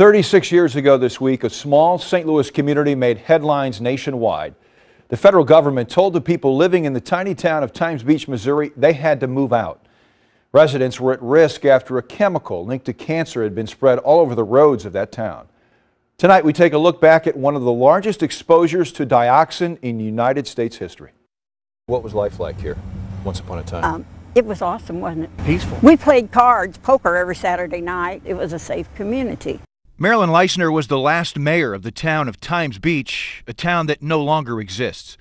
36 years ago this week, a small St. Louis community made headlines nationwide. The federal government told the people living in the tiny town of Times Beach, Missouri, they had to move out. Residents were at risk after a chemical linked to cancer had been spread all over the roads of that town. Tonight, we take a look back at one of the largest exposures to dioxin in United States history. What was life like here once upon a time? Um, it was awesome, wasn't it? Peaceful. We played cards, poker every Saturday night. It was a safe community. Marilyn Leistner was the last mayor of the town of Times Beach, a town that no longer exists.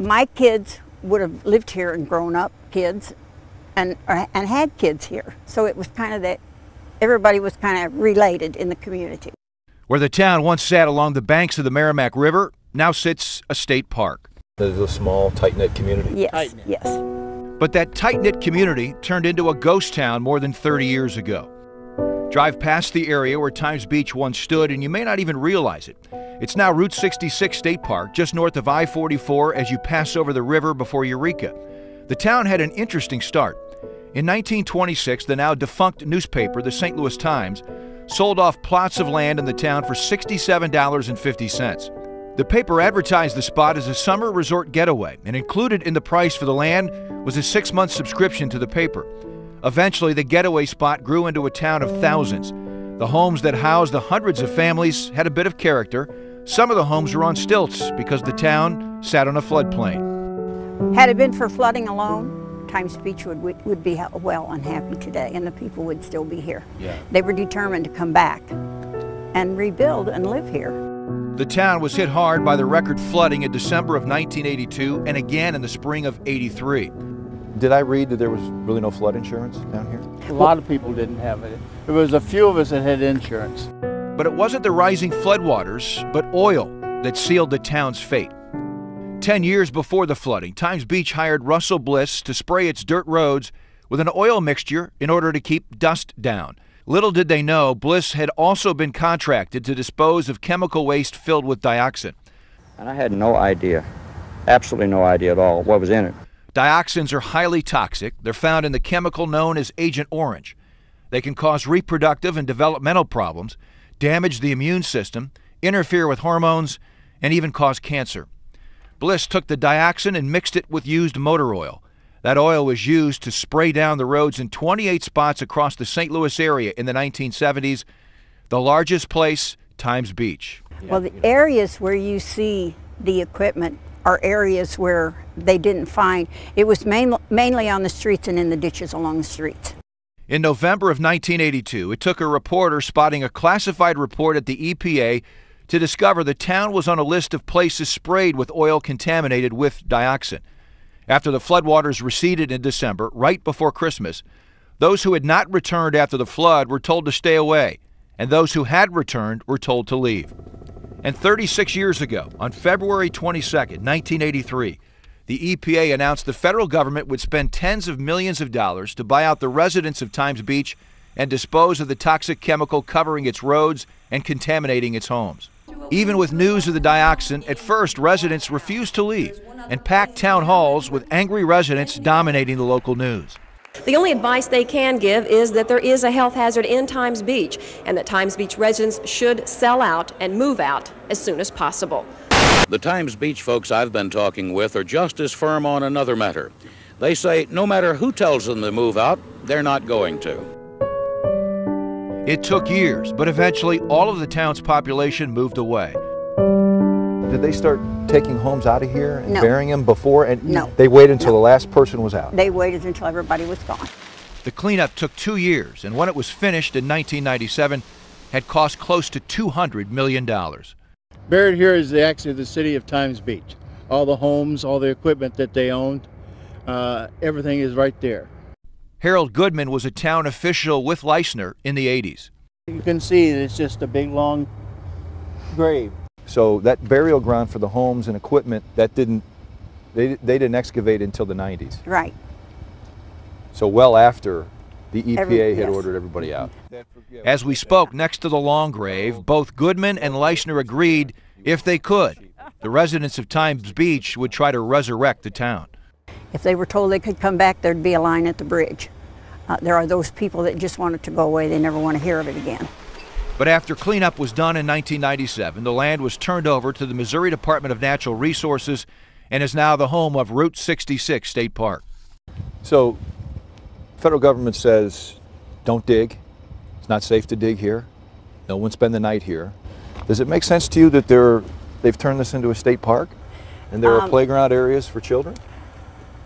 My kids would have lived here and grown up, kids, and, and had kids here. So it was kind of that everybody was kind of related in the community. Where the town once sat along the banks of the Meramec River, now sits a state park. There's a small, tight-knit community. Yes, Tight-knit. yes. But that tight-knit community turned into a ghost town more than 30 years ago. Drive past the area where Times Beach once stood, and you may not even realize it. It's now Route 66 State Park, just north of I 44 as you pass over the river before Eureka. The town had an interesting start. In 1926, the now defunct newspaper, the St. Louis Times, sold off plots of land in the town for $67.50. The paper advertised the spot as a summer resort getaway, and included in the price for the land was a six month subscription to the paper. Eventually, the getaway spot grew into a town of thousands. The homes that housed the hundreds of families had a bit of character. Some of the homes were on stilts because the town sat on a floodplain. Had it been for flooding alone, Times Beach would, would, be well and happy today, and the people would still be here. Yeah. They were determined to come back and rebuild and live here. The town was hit hard by the record flooding in December of 1982 and again in the spring of 83. Did I read that there was really no flood insurance down here? A lot of people didn't have it. There was a few of us that had insurance. But it wasn't the rising floodwaters, but oil that sealed the town's fate. Ten years before the flooding, Times Beach hired Russell Bliss to spray its dirt roads with an oil mixture in order to keep dust down. Little did they know, Bliss had also been contracted to dispose of chemical waste filled with dioxin. And I had no idea, absolutely no idea at all what was in it. Dioxins are highly toxic. They're found in the chemical known as Agent Orange. They can cause reproductive and developmental problems, damage the immune system, interfere with hormones, and even cause cancer. Bliss took the dioxin and mixed it with used motor oil. That oil was used to spray down the roads in 28 spots across the St. Louis area in the 1970s. The largest place, Times Beach. Well, the areas where you see the equipment are areas where they didn't find. It was main, mainly on the streets and in the ditches along the streets. In November of 1982, it took a reporter spotting a classified report at the EPA to discover the town was on a list of places sprayed with oil contaminated with dioxin. After the floodwaters receded in December, right before Christmas, those who had not returned after the flood were told to stay away, and those who had returned were told to leave. And 36 years ago, on February 22, 1983, the EPA announced the federal government would spend tens of millions of dollars to buy out the residents of Times Beach and dispose of the toxic chemical covering its roads and contaminating its homes. Even with news of the dioxin, at first residents refused to leave and packed town halls with angry residents dominating the local news. The only advice they can give is that there is a health hazard in Times Beach and that Times Beach residents should sell out and move out as soon as possible. The Times Beach folks I've been talking with are just as firm on another matter. They say no matter who tells them to move out, they're not going to. It took years, but eventually all of the town's population moved away. Did they start taking homes out of here and No. burying them before? And No. they waited until No. the last person was out. They waited until everybody was gone. The cleanup took two years, and when it was finished in 1997, had cost close to $200 million. Buried here is the, actually the city of Times Beach. All the homes, all the equipment that they owned, uh, everything is right there. Harold Goodman was a town official with Leistner in the 80s. You can see it's just a big long grave. So that burial ground for the homes and equipment, that didn't, they, they didn't excavate until the 90s. Right. So well after the EPA Every- had yes. ordered everybody out. As we spoke next to the long grave, both Goodman and Leistner agreed if they could, the residents of Times Beach would try to resurrect the town. If they were told they could come back, there'd be a line at the bridge. Uh, there are those people that just want it to go away. They never want to hear of it again. But after cleanup was done in 1997, the land was turned over to the Missouri Department of Natural Resources and is now the home of Route 66 State Park. So, federal government says, don't dig. It's not safe to dig here. No one spend the night here. Does it make sense to you that they're, they've turned this into a state park? And there are Um, playground areas for children?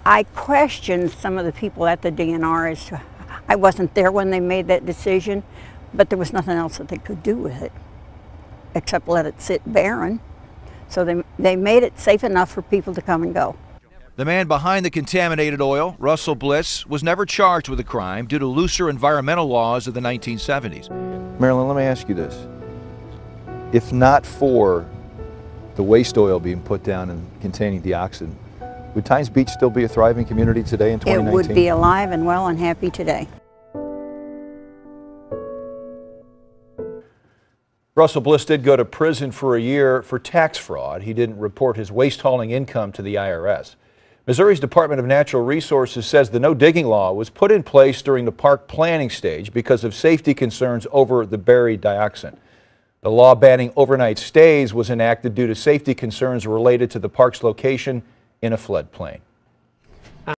I questioned some of the people at the DNR as to, I wasn't there when they made that decision, but there was nothing else that they could do with it except let it sit barren. So they, they made it safe enough for people to come and go. The man behind the contaminated oil, Russell Bliss, was never charged with a crime due to looser environmental laws of the 1970s. Marilyn, let me ask you this. If not for the waste oil being put down and containing dioxin, would Times Beach still be a thriving community today in 2019? It 2019? would be alive and well and happy today. Russell Bliss did go to prison for a year for tax fraud. He didn't report his waste hauling income to the IRS. Missouri's Department of Natural Resources says the no digging law was put in place during the park planning stage because of safety concerns over the buried dioxin. The law banning overnight stays was enacted due to safety concerns related to the park's location in a floodplain.